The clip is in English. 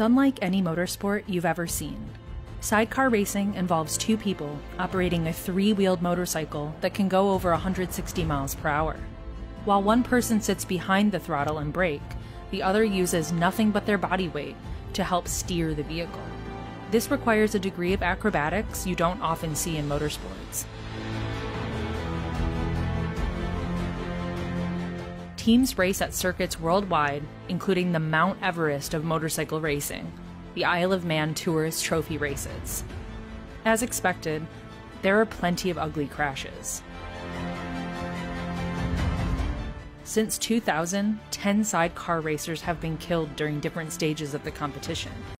It's unlike any motorsport you've ever seen. Sidecar racing involves two people operating a three wheeled motorcycle that can go over 160 miles per hour. While one person sits behind the throttle and brake, the other uses nothing but their body weight to help steer the vehicle. This requires a degree of acrobatics you don't often see in motorsports. Teams race at circuits worldwide, including the Mount Everest of motorcycle racing, the Isle of Man Tourist Trophy races. As expected, there are plenty of ugly crashes. Since 2000, 10 sidecar racers have been killed during different stages of the competition.